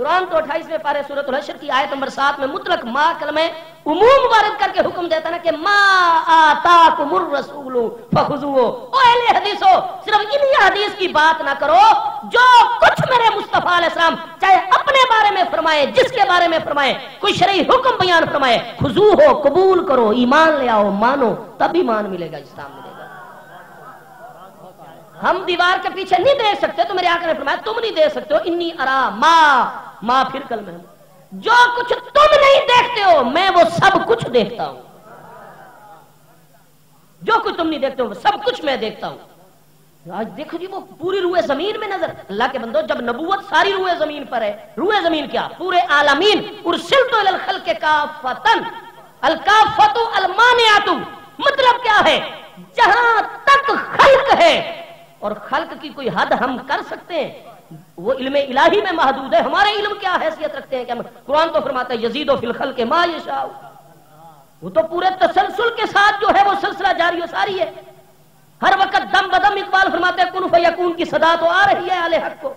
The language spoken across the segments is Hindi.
कुरान तो अट्ठाईसवें पारे सूरत की आयत नंबर सात में मुतलक मा कल में उमूम वारद करके हुक्म देता ना कि मा सिर्फ़ इन्हीं हदीस की बात ना करो जो कुछ मेरे मुस्तफ़ा अलैहिस्सलाम चाहे अपने बारे में फरमाए, जिसके बारे में फरमाए, कोई शरई हुक्म बयान फरमाए खुजू हो, कबूल करो, ईमान ले आओ, मानो, तब ईमान मिलेगा, इस्लाम मिलेगा। हम दीवार के पीछे नहीं देख सकते तो मेरे आकर ने फरमाया, तुम नहीं देख सकते हो, इन्नी अरा, माँ माँ फिर कल में जो कुछ तुम नहीं देखते हो, मैं वो सब कुछ देखता हूँ। जो कुछ तुम नहीं देखते हो सब कुछ मैं देखता हूँ। आज देखो जी, वो पूरी रूए ज़मीन में नज़र। अल्लाह के बंदो, जब नबूवत सारी रूए ज़मीन पर है रूए ज़मीन क्या? पूरे आलमीन। तो के अलकाफतु अलमानियातु मतलब क्या है? जहाँ तक खल्क है। और खल्क की कोई हद हम कर सकते हैं? वो इल्म इलाही में महदूद है। हमारे इल्म क्या हैसियत रखते हैं क्या कुरान तो फरमाता है, यजीद फिल खल के मा यशा वो तो पूरे तसलसल के साथ जो है वो सिलसिला जारी सारी है। हर वक्त दम बदम इकबाल फरमाते हैं, कुन फयकून की सदा तो आ रही है आले हक को।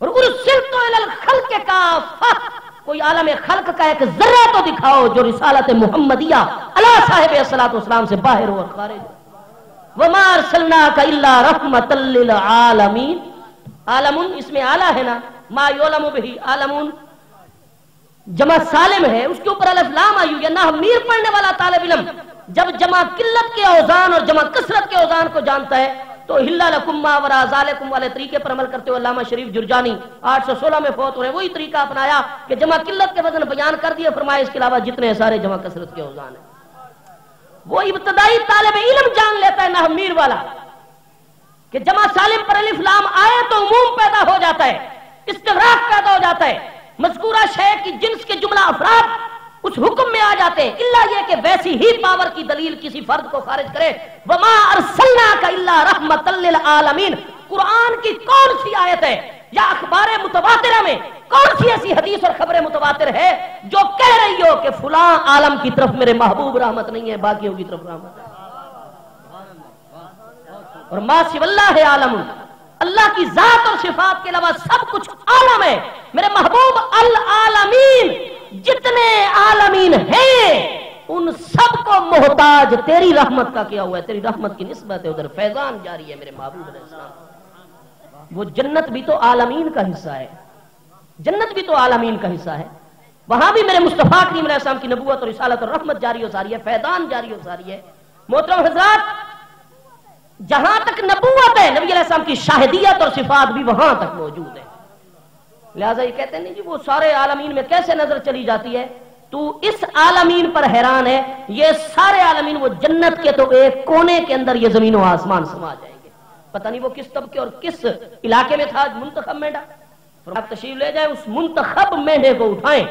और उर्सिल तो के काफा कोई आलम खल्क का एक जर्रा तो दिखाओ जो रिसालत मोहम्मदिया अला साहेब सलाम से बाहर हो और खारिज वमार सल्ला का इल्ला रहमतल आलमीन। आलमुन, इसमें आला है ना? मा योलम भी आलमुन। जमा सालिम है, उसके ऊपर अलफलाम आयु, या ना मीर पढ़ने वाला तालब इलम। जब जमा किल्लत के औजान और जमा कसरत के औजान को जानता है तो हिल्ला लकुम्मा वरा जालकुम वाले तरीके पर अमल करते हुए अल्लामा शरीफ जुर्जानी 816 में फौत हो रहे वही तरीका अपनाया कि जमा किल्लत के वज़न बयान कर दिए फरमाए इसके अलावा जितने सारे जमा कसरत के औजान है। वो इब्तदाई तालब इलम जान लेता है ना मीर वाला। कि जमा सालिम पर अलिफ्लाम आए तो उमूम पैदा हो जाता है इस्तराक पैदा हो जाता है। मजकूरा शय की जिन्स के जुमला अफराद उस हुक्म में आ जाते हैं, इल्ला ये कि वैसी ही पावर की दलील किसी फर्द को खारिज करे। वमा अरसलना का इल्ला रहमतल आलमीन। कुरान की कौन सी आयत है? या अखबार मुतवातिरा में कौन सी ऐसी हदीस और खबरें मुतवातिर है जो कह रही हो कि फुला आलम की तरफ़ मेरे महबूब रहमत नहीं है, बाकियों की तरफ़ रहमत है? और मा सिवल्ला है आलम। अल्लाह की जात और सिफात के अलावा सब कुछ आलम है। मेरे महबूब अल आलमीन जितने आलमीन हैं, उन सबको मोहताज, तेरी रहमत का किया हुआ है? तेरी रहमत की नस्बत है। उधर फैजान जारी है मेरे महबूब वो जन्नत भी तो आलमीन का हिस्सा है। जन्नत भी तो आलमीन का हिस्सा है। वहाँ भी मेरे मुस्तफ़ा की नबूत और इसालत और रहमत जारी हो सारी है। फैदान जारी हो सारी है। मोहतरम हजरात जहाँ तक नबूत है, नबी अलैहिस्सलाम की शाहिदियत और सिफात भी वहाँ तक मौजूद है। लिहाजा ये कहते नहीं जी, वो सारे आलमीन में कैसे नज़र चली जाती है? तू इस आलमीन पर हैरान है, ये सारे आलमीन वो जन्नत के तो एक कोने के अंदर ये ज़मीन और आसमान समा जाएँगे। पता नहीं वो किस तबके और किस इलाके में था मुंतखब मेढा तशीफ ले जाए, उस मुंतखब मेढे को उठाएँ।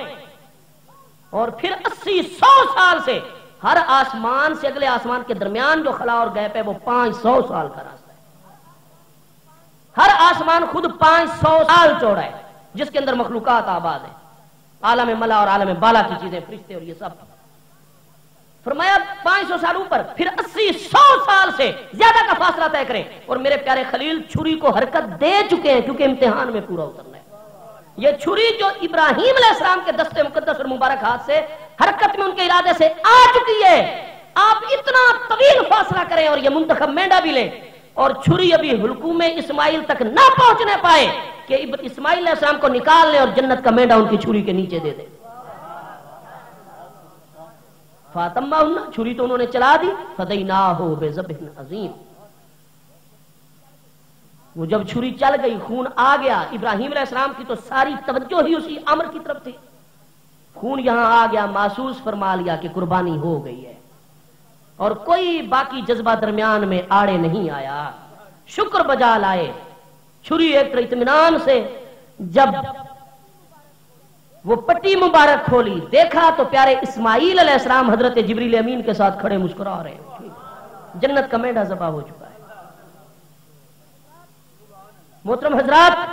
और फिर अस्सी सौ साल से हर आसमान से अगले आसमान के दरमियान जो खला और गैप है, वो पाँच सौ साल का रास्ता है। हर आसमान खुद पाँच सौ साल चौड़ा है, जिसके अंदर मखलूकत आबाद है। आलम मला और आलम बाला की चीज़ें फरिश्ते और ये सब। फरमाया, पाँच सौ साल ऊपर, फिर अस्सी सौ साल से ज़्यादा का फासला तय करें। और मेरे प्यारे खलील, छुरी को हरकत दे चुके हैं, क्योंकि इम्तिहान में पूरा उतरना है। ये छुरी जो इब्राहिम के दस्ते मुकदस और मुबारक हाथ से हरकत में उनके इरादे से आ चुकी है। आप इतना तवील फासला करें और ये मुंतखब मेंढा भी लें और छुरी अभी हुलकू में इस्माइल तक ना पहुँचने पाए कि इस्माइल को निकाल ले और जन्नत का मेंढा उनकी छुरी के नीचे दे दे। फातम्मा छुरी तो उन्होंने चला दी। फदई ना हो बेजबिन अजीम। वो जब छुरी चल गई, खून आ गया। इब्राहिम की तो सारी तवज्जो ही उसी अमर की तरफ़ थी। खून यहाँ आ गया, महसूस फरमा लिया कि कुर्बानी हो गई है। और कोई बाकी जज्बा दरमियान में आड़े नहीं आया। शुक्र बजा लाए, छुरी एक इतमान से, जब वो पट्टी मुबारक खोली, देखा तो प्यारे इस्माइल अलैहिस्सलाम हज़रत जिबरील अमीन के साथ खड़े मुस्कुरा रहे जन्नत का मेढा जबा हो चुका है। मोहतरम हजरात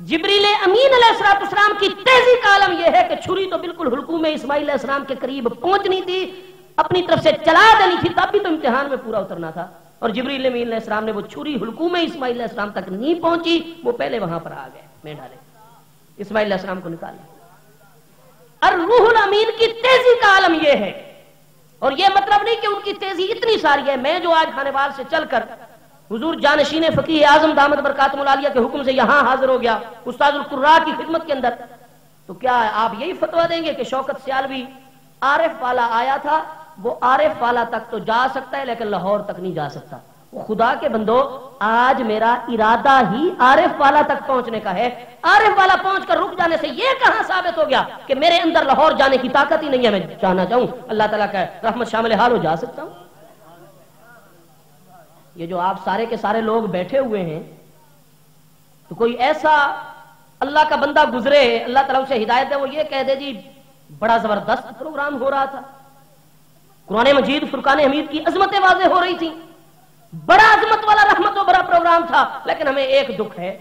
जिबरील अमीन अलैहिस्सलाम की तेज़ी का आलम यह है कि छुरी तो बिल्कुल हुलकू में इस्माइल अलैहिस्सलाम के करीब पहुंचनी थी, अपनी तरफ़ से चला देनी थी, तब भी तो इम्तिहान में पूरा उतरना था। और जिबरील अमीन ने वो छुरी हुलकू में इस्माइल तक नहीं पहुँची, वो पहले वहाँ पर आ गए मेढा ले इसमाइल को निकाल और रूहुल अमीन की तेज़ी का आलम यह है। और यह मतलब नहीं कि उनकी तेज़ी इतनी सारी है, मैं जो आज खानेवाल से चलकर हुजूर जानशीन फकीर आज़म दामद बरकातमिया के हुक्म से यहाँ हाजिर हो गया उस्ताजुल्कुर्रा की खिदमत के अंदर। तो क्या आप यही फतवा देंगे कि शौकत सियालवी आरिफ वाला आया था? वो आरिफ वाला तक तो जा सकता है, लेकिन लाहौर तक नहीं जा सकता। वो खुदा के बंदो, आज मेरा इरादा ही आरिफ वाला तक पहुँचने का है। आरिफ वाला पहुंचकर रुक जाने से ये कहाँ साबित हो गया कि मेरे अंदर लाहौर जाने की ताकत ही नहीं है, मैं जाना चाहूँ। अल्लाह तला का रहमत शामिल हाल हो जा सकता हूँ। ये जो आप सारे के सारे लोग बैठे हुए हैं तो कोई ऐसा अल्लाह का बंदा गुजरे, अल्लाह तला से हिदायत है वो ये कह दे, जी, बड़ा ज़बरदस्त प्रोग्राम हो रहा था। कुरान मजीद, फुरकान हमीद की अजमतें वाजे हो रही थी। बड़ा अजमत वाला रहमत बड़ा प्रोग्राम था, लेकिन हमें एक दुख है,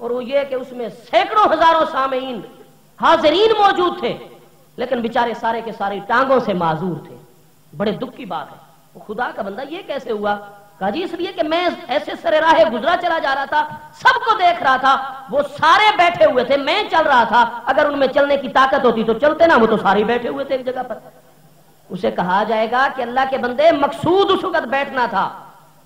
और वो ये कि उसमें सैकड़ों हज़ारों सामीन, हाजरीन मौजूद थे, लेकिन बेचारे सारे के सारे टांगों से माजूर थे। बड़े दुख की बात है। खुदा का बंदा ये कैसे हुआ? कहा जी इसलिए कि मैं ऐसे सरे राह गुजरा चला जा रहा था, सबको देख रहा था, वो सारे बैठे हुए थे, मैं चल रहा था। अगर उनमें चलने की ताकत होती तो चलते ना, वो तो सारे बैठे हुए थे एक जगह पर। उसे कहा जाएगा कि अल्लाह के बंदे, मकसूद उस वक्त बैठना था।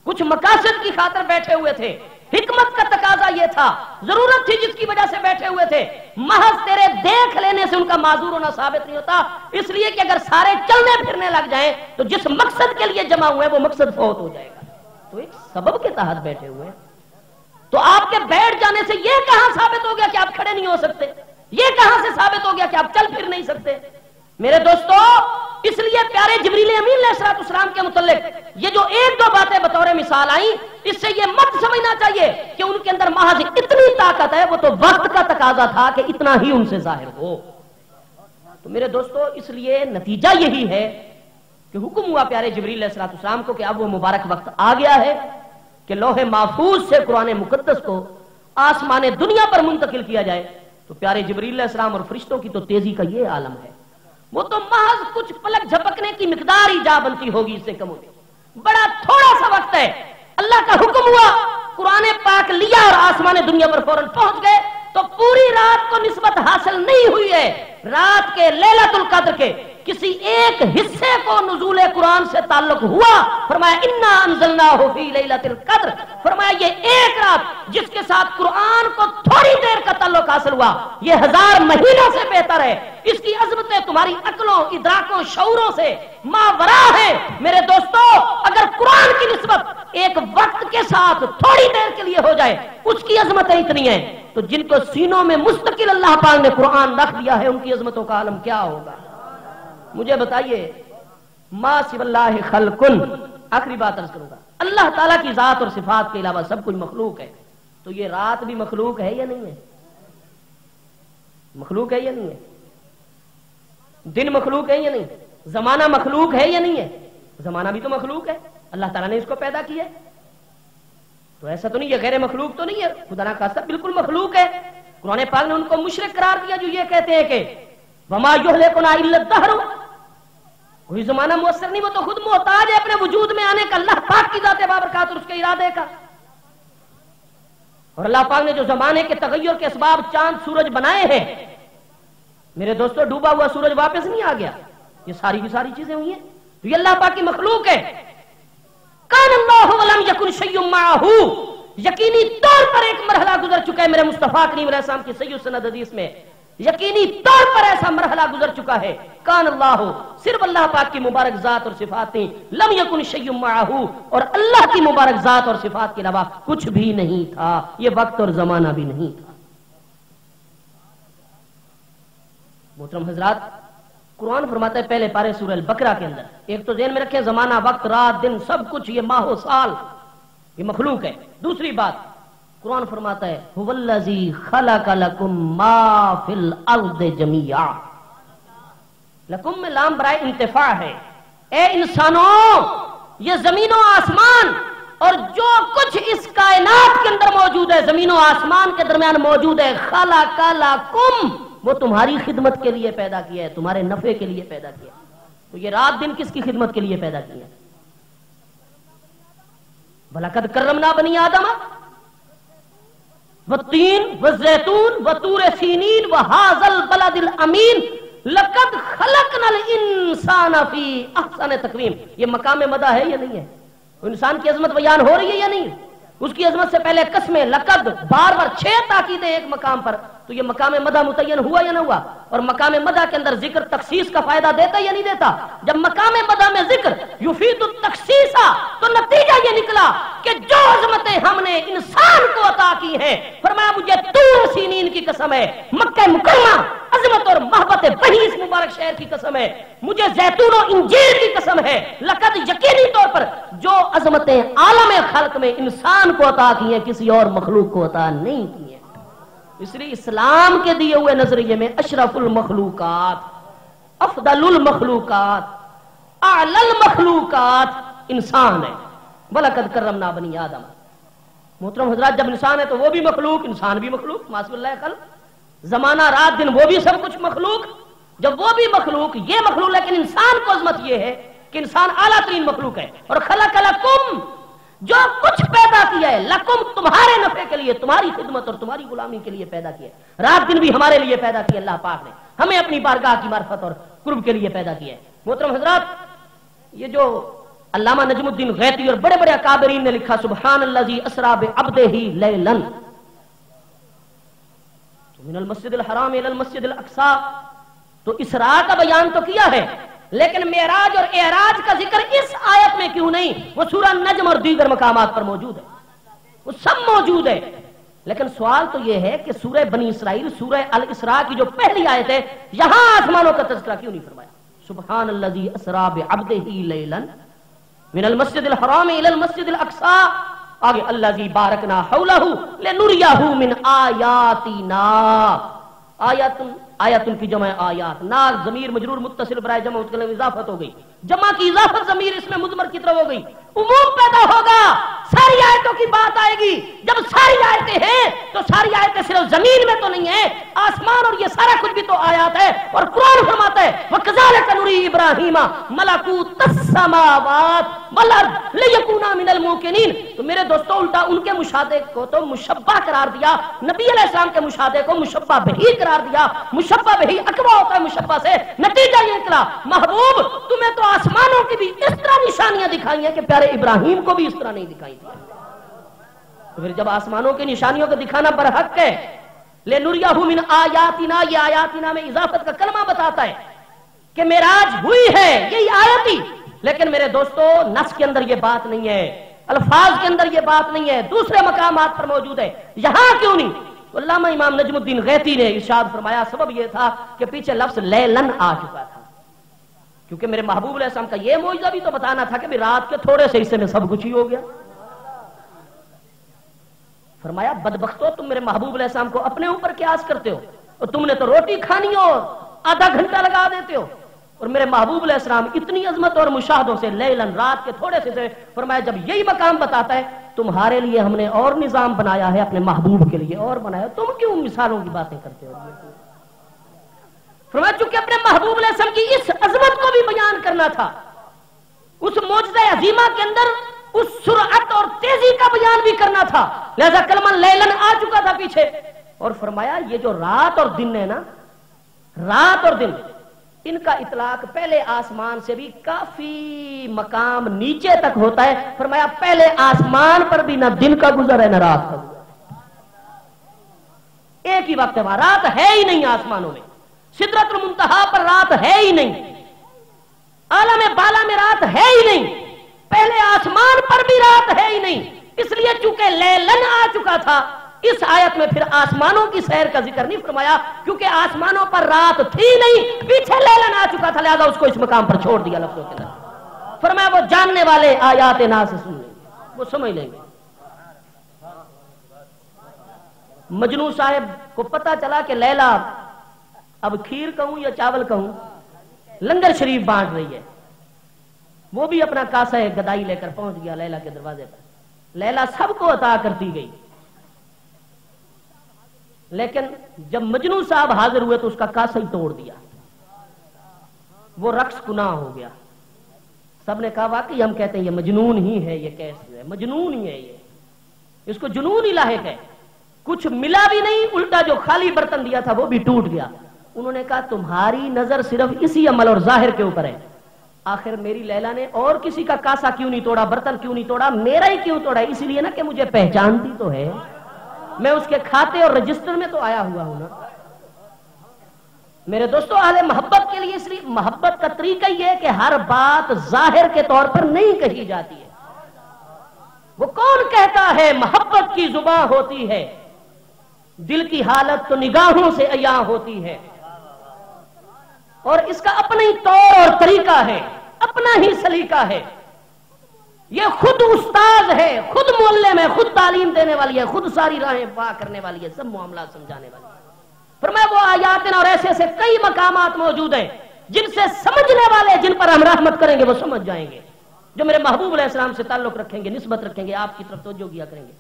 कुछ मकासद की खातर बैठे हुए थे। हिकमत का तकाजा यह था। ज़रूरत थी जिसकी वजह से बैठे हुए थे। महज तेरे देख लेने से उनका माजूर होना साबित नहीं होता। इसलिए कि अगर सारे चलने फिरने लग जाएँ तो जिस मकसद के लिए जमा हुए वो मकसद फौत हो जाएगा। तो एक सबब के तहत बैठे हुए तो आपके बैठ जाने से यह कहाँ साबित हो गया कि आप खड़े नहीं हो सकते? यह कहाँ से साबित हो गया कि आप चल फिर नहीं सकते? मेरे दोस्तों, इसलिए प्यारे जबरील अमीन के मुतलिक ये जो एक दो बातें बतौर मिसाल आई, इससे ये मत समझना चाहिए कि उनके अंदर महज इतनी ताकत है, वो तो वक्त का तकाजा था कि इतना ही उनसे ज़ाहिर हो। तो मेरे दोस्तों, इसलिए नतीजा यही है कि हुक्म हुआ प्यारे जबरील को कि अब वो मुबारक वक्त आ गया है कि लोहे महफूज से कुरान मुकदस को आसमान दुनिया पर मुंतकिल किया जाए। तो प्यारे जबरील और फरिश्तों की तो तेज़ी का ये आलम है। वो तो महज कुछ पलक झपकने की मिकदार ही जा बनती होगी इससे कम होगी बड़ा थोड़ा सा वक्त है। अल्लाह का हुक्म हुआ, कुरान पाक लिया और आसमान दुनिया पर फ़ौरन पहुँच गए। तो पूरी रात को निस्बत हासिल नहीं हुई है। रात के लेलातुल कद्र के किसी एक हिस्से को नजूल कुरान से ताल्लुक हुआ? फरमाया, इन्ना अनजलना हो लैलतुल कद्र। फरमाया, ये एक रात जिसके साथ कुरान को थोड़ी देर का ताल्लुक हासिल हुआ, ये हज़ार महीनों से बेहतर है। इसकी अजमतें तुम्हारी अकलों, इदराकों, शौरों से मावरा है। मेरे दोस्तों, अगर कुरान की नस्बत एक वक्त के साथ थोड़ी देर के लिए हो जाए, उसकी अजमतें इतनी है। तो जिनको सीनों में मुस्तकिल अल्लाह पाक ने कुरान रख दिया है, उनकी अजमतों का आलम क्या होगा? मुझे बताइए, माँ सिवल्लाह खलकुन? आखिरी बात अर्ज़ करूँगा। अल्लाह ताला की जात और सिफात के अलावा सब कुछ मखलूक है। तो ये रात भी मखलूक है या नहीं है? मखलूक है या नहीं है? दिन मखलूक है या नहीं? जमाना मखलूक है या नहीं है? जमाना भी तो मखलूक है। अल्लाह ताला ने इसको पैदा किया। तो ऐसा तो नहीं है, गैर मखलूक तो नहीं है। खुदा ना खासा बिल्कुल मखलूक है। कुरान पाक ने उनको मुशरक करार दिया जो ये कहते हैं कि वमा युहले को ना कोई जमाना मुसर नहीं, वो तो खुद मोहताज है अपने वजूद में आने का। अल्लाह पाक की जाते बाबरकात उसके इरादे का। और अल्लाह पाक ने जो जमाने के तगैर के इसबाब चाँद सूरज बनाए हैं, मेरे दोस्तों, डूबा हुआ सूरज वापस नहीं आ गया। ये सारी की सारी चीज़ें हुई हैं। तो ये अल्लाह पाक की मखलूक है। कान अल्लाह यकुन शय्युमाहू यकीनी तौर पर एक मरहला गुजर चुका है मेरे मुस्तफ़ा करीम की सैयद सनद हदीस में। यकीनी तौर पर ऐसा मरहला गुजर चुका है। कान अल्लाह सिर्फ़ अल्लाह पाक की मुबारक जात और सिफातें लम यकुन शय्युमाहू और अल्लाह की मुबारक जात और सिफात के अलावा कुछ भी नहीं था। ये वक्त और जमाना भी नहीं था। मोहतरम हजरात, कुरान फरमाता है पहले पारे सूरज बकरा के अंदर, एक तो जेन में रखे, जमाना, वक्त, रात, दिन, सब कुछ, ये माहो साल, ये मखलूक है। दूसरी बात कुरान फरमाता है लकुम में लाम बराए इंतफा है। ए इंसानों, ये जमीनों आसमान और जो कुछ इस कायनात के अंदर मौजूद है, जमीनों आसमान के दरमियान मौजूद है खाला काला कुम वो तुम्हारी खिदमत के लिए पैदा किया है, तुम्हारे नफे के लिए पैदा किया तो ये रात दिन किसकी खिदमत के लिए पैदा किया भला कद कर्रम ना बनी आदम। व तीन, व जैतून, व तूर सीनीन, व हाजल बलदिल अमीन। लकद खलक नल इंसान फ़ी अहसन तकवीम। ये मकाम मदा है या नहीं है? इंसान की अजमत बयान हो रही है या नहीं? उसकी अजमत से पहले कसमें लकद, बार बार छह ताकीदे एक मकाम पर तो ये मकाम मदा मुतयन हुआ या ना हुआ? और मकाम मदा के अंदर ज़िक्र तखसीस का फ़ायदा देता या नहीं देता? जब मकाम मदा में ज़िक्र युफीद तखसीसा तो नतीजा ये निकला कि जो अजमतें हमने इंसान को अता की हैं, फरमाया मुझे तूर सीनीन की कसम है, मक्का मुकरमा अजमत और मोहब्बत वही इस मुबारक शहर की कसम है, मुझे जैतून और इंजीर की कसम है। लकद यकीनी तौर पर जो अजमतें आलम खल्क में इंसान को अता की है, किसी और मखलूक को अता नहीं की इसलिए इस्लाम के दिए हुए नज़रिए में अशरफुल मखलूकात, अफदलुल मखलूकात, आलल मखलूकात इंसान है। बलकद करम ना बनी आदम। मोहतरम हजरात, जब इंसान है तो वो भी मखलूक, इंसान भी मखलूक मासूल्ला कल जमाना, रात, दिन, वो भी सब कुछ मखलूक। जब वो भी मखलूक, ये मखलूक, लेकिन इंसान को अजमत ये है कि इंसान आला तरीन मखलूक है। और खला कला कुम जो कुछ पैदा किया है, लकुम तुम्हारे नफे के लिए, तुम्हारी खिदमत और तुम्हारी गुलामी के लिए पैदा किया रात दिन भी हमारे लिए पैदा किया अल्लाह पाक ने। हमें अपनी बारगाह की मार्फत और कुर्ब के लिए पैदा किया है। मोहतरम हजरात, ये जो अल्लामा नजमुद्दीन गैती और बड़े बड़े अकाबरीन ने लिखा सुबहान अल्लाजी असराब अब्दे ही लैलन मिनल मस्जिद हराम मस्जिद अक्सा। तो इसरा का बयान तो किया है लेकिन मेराज और एराज का ज़िक्र इस आयत में क्यों नहीं? वो सूरह नजम और दीगर मकाम पर मौजूद है। वो सब मौजूद है। लेकिन सवाल तो यह है कि सूरह बनी इसराइल, सूरह अल इसरा की जो पहली आयत है, यहाँ आसमानों का तस्करा क्यों नहीं फरमाया? सुबहान अल्लाजी मिनल मस्जिद हराम इलल मस्जिद अक्सा। आगे अल्लाह जी बारक ना हौलाहू ले मिन आयातीना। आयातुन आयातुन की जमा आयात। ना जमीर, मजरूर, मुत्तसिल, बराए जमा इजाफत हो गई। जमा की इजाफत जमीर इसमें मुजमर की तरफ़ हो गई। उमूम पैदा होगा, सारी आयतों की बात आएगी। जब सारी आयतें हैं तो सारी आयतें सिर्फ़ ज़मीन में तो नहीं है, आसमान और ये सारा कुछ भी तो आयात है। और कुरान फरमाता है वह कनूरी इब्राहिमा मलाकू तो मेरे दोस्तों, उल्टा उनके मुशादे को तो करार दिया। नबी अलैहिस्सलाम के मुशादे को बही करार दिया। बही अकबा होता है से। नतीजा ये निकला, महबूब, तुम्हें तो आसमानों की भी इस तरह निशानियाँ दिखाई है कि प्यारे इब्राहिम को भी इस तरह नहीं दिखाई थी तो फिर जब आसमानों की निशानियों को दिखाना पर हक है, ले नुरियामिन आयातिना, ये आयातिना में इजाफत का कलमा बताता है कि मेराज हुई है, यही आयती। लेकिन मेरे दोस्तों, नस के अंदर यह बात नहीं है, अल्फाज के अंदर यह बात नहीं है, दूसरे मकाम पर मौजूद है। यहाँ क्यों नहीं? अल्लामा इमाम नजमुद्दीन गैती ने इशाद फरमाया, सबब यह था कि पीछे लफ्ज लेलन आ चुका था। क्योंकि मेरे महबूब का ये मुआवजा भी तो बताना था कि रात के थोड़े से हिस्से में सब कुछ ही हो गया। फरमाया, बदबख्तो तुम मेरे महबूब को अपने ऊपर क्यास करते हो और तुमने तो रोटी खानी हो आधा घंटा लगा देते हो। और मेरे महबूब इस्लाम इतनी अजमत और मुशाहदों से लेलन, रात के थोड़े से फरमाया, जब यही मकाम बताता है, तुम्हारे लिए हमने और निज़ाम बनाया है अपने महबूब के लिए, और बनाया, तुम क्यों मिसालों की बातें करते हो? फरमाया, चूँकि अपने महबूब की इस अजमत को भी बयान करना था, उस मौजदा अजीमा के अंदर उस सुरअत और तेज़ी का बयान भी करना था, लिहाजा कलमन लेलन आ चुका था पीछे। और फरमाया, ये जो रात और दिन है ना, रात और दिन इनका इतलाक पहले आसमान से भी काफ़ी मकाम नीचे तक होता है। फरमाया, पहले आसमान पर भी ना दिन का गुजर है, ना रात का एक ही वक्त है रात है ही नहीं आसमानों में। सिदरत मुंतहा पर रात है ही नहीं। आला में बाला में रात है ही नहीं। पहले आसमान पर भी रात है ही नहीं। इसलिए चूँकि लेलन आ चुका था इस आयत में फिर आसमानों की सैर का ज़िक्र नहीं फरमाया, क्योंकि आसमानों पर रात थी नहीं, पीछे लेलन आ चुका था, लिहाजा उसको इस मकाम पर छोड़ दिया लफ्जों के अंदर फरमाया, वो जानने वाले आयात ना से सुन वो समझ लेंगे। मजनू साहेब को पता चला कि लैला, अब खीर कहूँ या चावल कहूँ, लंगर शरीफ बांट रही है। वो भी अपना कासा गदाई लेकर पहुँच गया लैला के दरवाजे पर। लैला सबको अता करती गई। लेकिन जब मजनू साहब हाजिर हुए तो उसका कासा ही तोड़ दिया। वो रक्स गुनाह हो गया। सबने कहा, वाकई हम कहते हैं, ये मजनून ही है, ये कैसे है? मजनून ही है ये। इसको जुनून ही लाक है। कुछ मिला भी नहीं, उल्टा जो खाली बर्तन दिया था वो भी टूट गया। उन्होंने कहा, तुम्हारी नज़र सिर्फ़ इसी अमल और ज़ाहिर के ऊपर है। आखिर मेरी लैला ने और किसी का कासा क्यों नहीं तोड़ा, बर्तन क्यों नहीं तोड़ा, मेरा ही क्यों तोड़ा? इसलिए ना कि मुझे पहचानती तो है। मैं उसके खाते और रजिस्टर में तो आया हुआ हूँ ना। मेरे दोस्तों आले मोहब्बत के लिए इसलिए मोहब्बत का तरीका यह है कि हर बात ज़ाहिर के तौर पर नहीं कही जाती है। वो कौन कहता है, मोहब्बत की जुबा होती है, दिल की हालत तो निगाहों से अया होती है। और इसका अपना ही तौर और तरीका है, अपना ही सलीका है। ये खुद उस्ताद है, खुद मोहल्ले में खुद तालीम देने वाली है, खुद सारी राहें वाह करने वाली है, सब मामला समझाने वाली है। फिर मैं वो आयातिन और ऐसे ऐसे कई मकाम मौजूद हैं, जिनसे समझने वाले, जिन पर हम रहमत करेंगे, वो समझ जाएँगे। जो मेरे महबूब इस्लाम से ताल्लुक रखेंगे, निस्बत रखेंगे, आपकी तरफ़ तो किया करेंगे।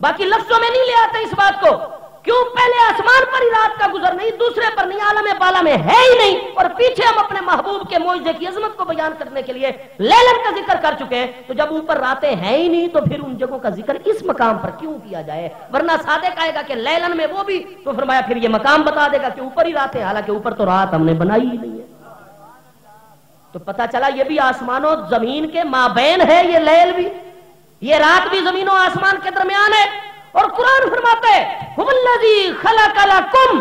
बाकी लफ्जों में नहीं ले आते इस बात को। क्यों पहले आसमान पर ही रात का गुजर नहीं, दूसरे पर नहीं, आलम बाला में है ही नहीं, और पीछे हम अपने महबूब के मोजे की अजमत को बयान करने के लिए लेलन का ज़िक्र कर चुके हैं। तो जब ऊपर रातें हैं ही नहीं तो फिर उन जगहों का ज़िक्र इस मकाम पर क्यों किया जाए? वरना सादे कहेगा कि लेलन में वो भी तो फरमाया फिर ये मकाम बता देगा कि ऊपर ही रातें हालाँकि ऊपर तो रात हमने बनाई ही नहीं है। तो पता चला ये भी आसमानों ज़मीन के माबेन है, ये लैल भी, ये रात भी जमीनों आसमान के दरमियान है। और कुरान फरमाते कुम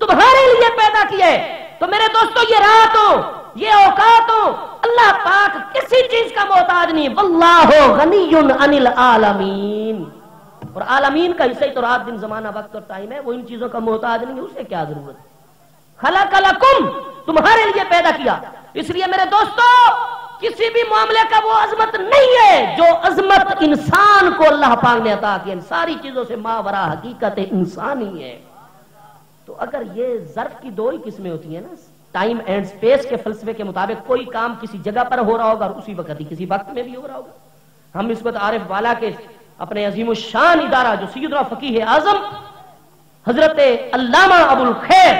तुम्हारे लिए पैदा किए। तो मेरे दोस्तों, ये रात हो ये औकात हो अल्लाह पाक किसी चीज़ का मोहताज नहीं। वल्लाह गनीयुन अनिल आलमीन। और आलमीन का हिस्सा ही तो रात दिन, जमाना, वक्त और टाइम है, वो इन चीज़ों का मोहताज नहीं है उसे क्या ज़रूरत? खला कला तुम्हारे लिए पैदा किया। इसलिए मेरे दोस्तों किसी भी मामले का वो अजमत नहीं है जो अजमत इंसान को अल्लाह पाक ने अता किया। सारी चीज़ों से मावरा हकीकत इंसान ही है। तो अगर ये जर्फ की दो ही किस्में होती है ना? टाइम एंड स्पेस के फलसफे के मुताबिक कोई काम किसी जगह पर हो रहा होगा और उसी वक्त ही किसी वक्त में भी हो रहा होगा। हम इस वक्त आरिफ वाला के अपने अजीम शान इदारा, जो सैदना फकीह आज़म हज़रत अल्लामा अबुल खैर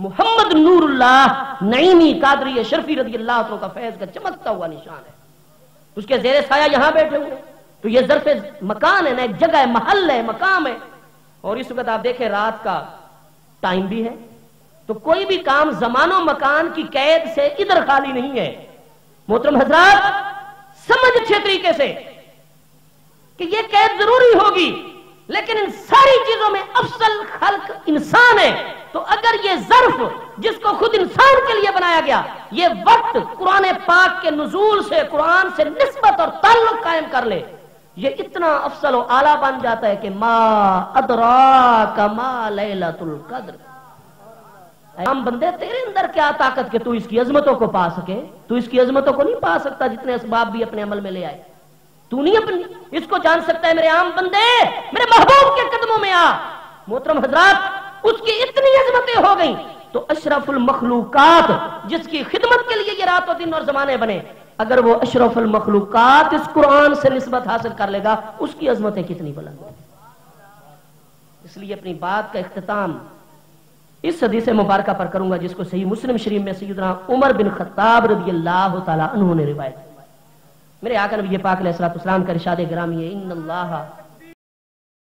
मोहम्मद नूरुल्लाह नईमी कादरी शरफी रदी अल्लाह का फैज का चमकता हुआ निशान है। उसके जेर साया यहाँ बैठे हुए तो ये जरफ मकान है ना, एक जगह है, महल है, मकाम है। और इस वक्त आप देखें, रात का टाइम भी है। तो कोई भी काम जमानो मकान की कैद से इधर खाली नहीं है। मोहतरम हजरात, समझ अच्छे तरीके से कि यह कैद ज़रूरी होगी, लेकिन इन सारी चीज़ों में अफसल खल्क इंसान है। तो अगर ये जर्फ जिसको खुद इंसान के लिए बनाया गया, ये वक्त कुरान पाक के नजूल से, कुरान से नस्बत और ताल्लुक कायम कर ले, ये इतना अफसल आला बन जाता है कि मा अदरा कमा लैलतुल कद्र। हम बंदे तेरे अंदर क्या ताकत के तू इसकी अजमतों को पा सके? तू इसकी अजमतों को नहीं पा सकता जितने इसबाब भी अपने अमल में ले आए। तू नहीं अपनी, इसको जान सकता है मेरे आम बंदे, मेरे महबूब के कदमों में आ। मोहतरम हजरात उसकी इतनी अजमतें हो गई। तो अशरफुल मखलूकात, जिसकी खिदमत के लिए ये रात और दिन और जमाने बने, अगर वो अशरफुल मखलूकात इस कुरान से नस्बत हासिल कर लेगा, उसकी अजमतें कितनी बुलंद इसलिए अपनी बात का अख्ताम इस सदी से मुबारक पर करूँगा, जिसको सही मुस्लिम शरीफ में सैदना उमर बिन खत्ताब रदी अल्लाह तला रिवायत मेरे आकर नबी पाक सलाम का इरशाद ग्रामी इन